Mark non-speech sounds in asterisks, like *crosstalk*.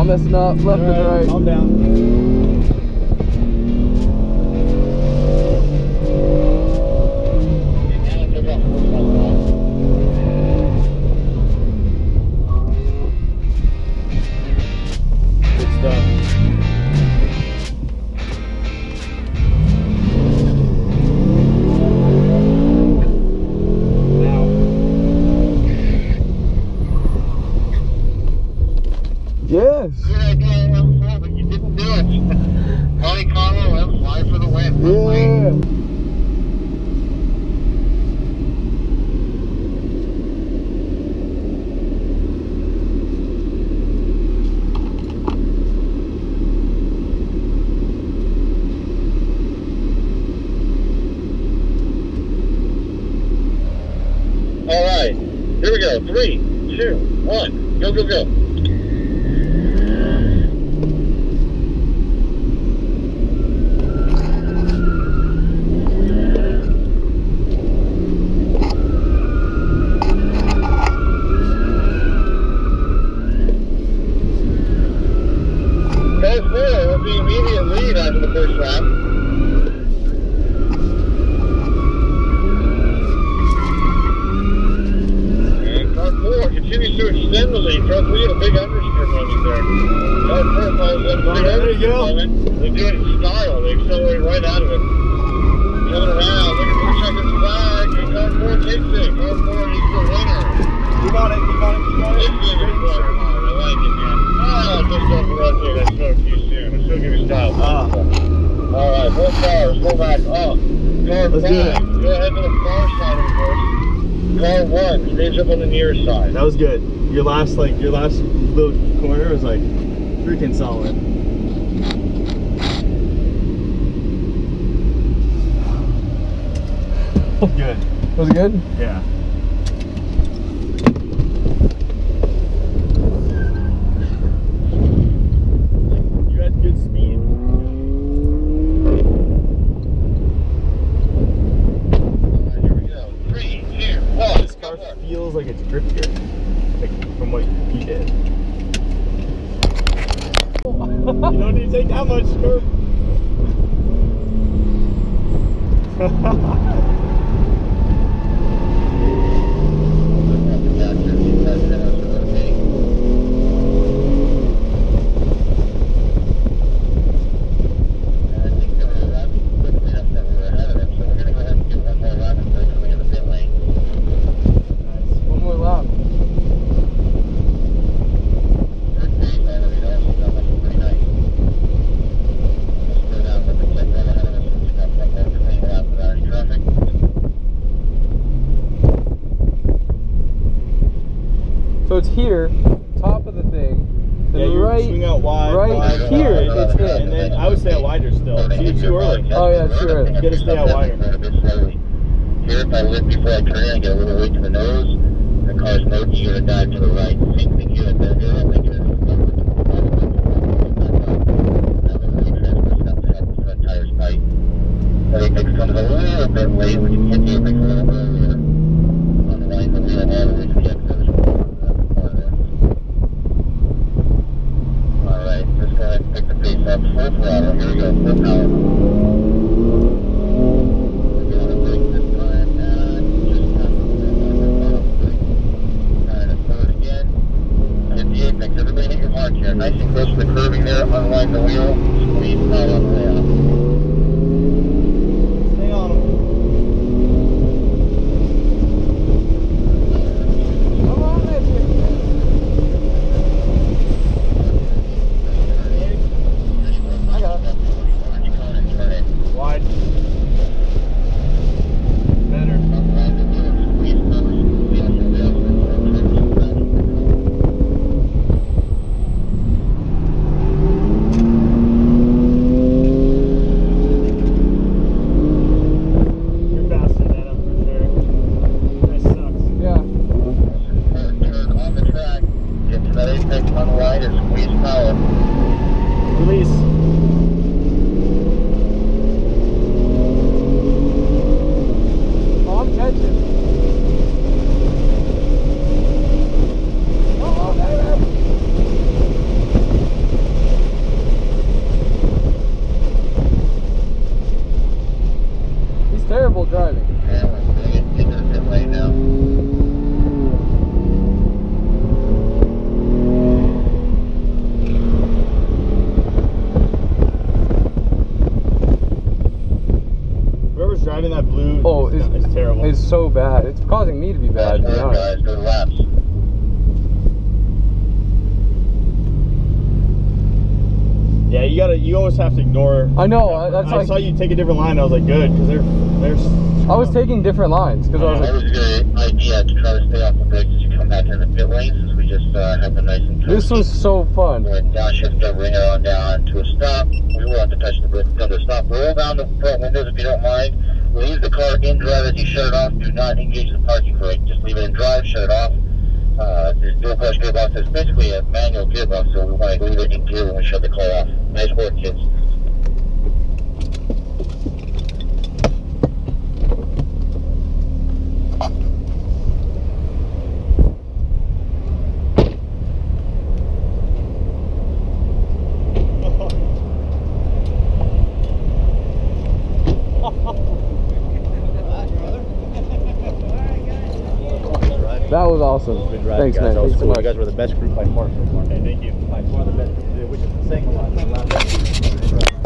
all messing up left right, and right. Calm down. Here we go. Three, two, one, go, go, go. Go four with the immediate lead after the first lap. And continues to extend the lead. Three had a big understeer moment there. Car four follows them. Big There you understeer moment. They do it in style. They accelerate right out of it. Coming around, looking for the flag, and car four takes it. Car four is the winner. Keep on it, keep on it, keep on it. a good. I like it, man. Ah, just don't rotate. I spoke too soon. I still give you style. Ah. All right, both cars, go back up. Car Let's do five, go ahead to the far side of the course. Car one stays up on the near side. That was good. Your last, like, your last little corner was like freaking solid. *laughs* Good. Was it good? Yeah. You had good speed. All right, here we go. Three, two, one. This car feels like it's driftier, like from what you did. you don't need to take that much, Kurt. *laughs* One more lap. So it's here, top of the thing. Then yeah, you right. Swing out wide, right wide, here, wide, it's it. and then I would stay out wider still. Too, too early. Oh, yeah, too early. You gotta stay out wider. Here, if I lift before I turn, in, I get a little weight to the nose. The car's no you're gonna dive to the right. Same thing here. Then here, I think it's front tires tight. But it makes comes a little bit late when you hit the apex a little earlier. Unwind the wheel all the way to the exit. Alright, just go ahead and up. Full throttle. Here we go. Full power. Nice and close to the curving there. Unwind the wheel. Squeeze the way out. Stay on them. Come on, that's I got it. Wide. Better. is so bad. It's causing me to be bad, to be honest. guys. Good laps. Yeah, you gotta. You always have to ignore. I know. I- That's I like saw you take a different line. I was like, good, because they're they're. I was taking different lines because I was That like, was a good idea to try to stay off the brakes as you come back in the pit lane since we just uh, have the nice and this was so fun. Go and downshift the ringer on down to a stop. We will have to touch the brake until the stop. Roll down the front windows if you don't mind. Leave the car in drive as you shut it off. Do not engage the parking brake. Just leave it in drive, shut it off. Uh, this dual clutch gearbox is basically a manual gearbox, so we want to leave it in gear when we shut the car off. Nice work, kids. *laughs* That was awesome. Thanks, man. Thanks cool. so much. You guys were the best group by far so far. Hey, thank you. By far the best, which is saying a lot.